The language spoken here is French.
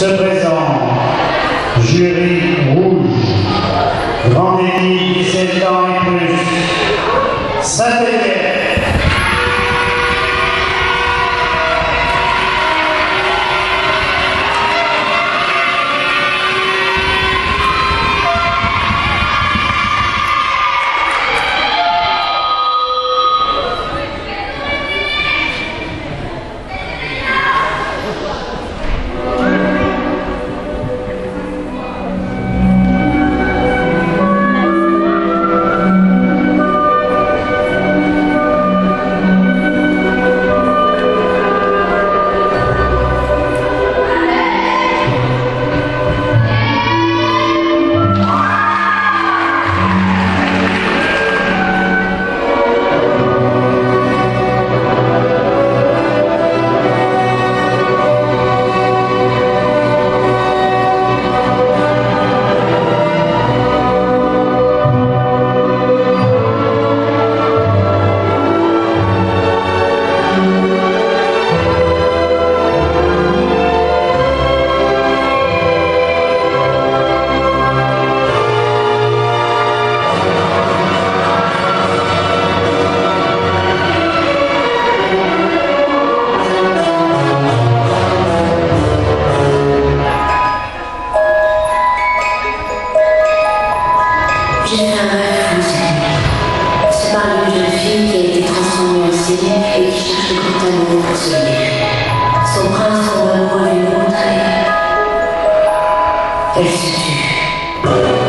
se présente. Jury Rouge, grande équipe 17 ans et plus, Saint-Étienne. Foncé. C'est par une jeune fille qui a été transformée en série et qui cherche le grand amour pour se lier. Son prince tombe amoureux d'une autre et... Elle se tue.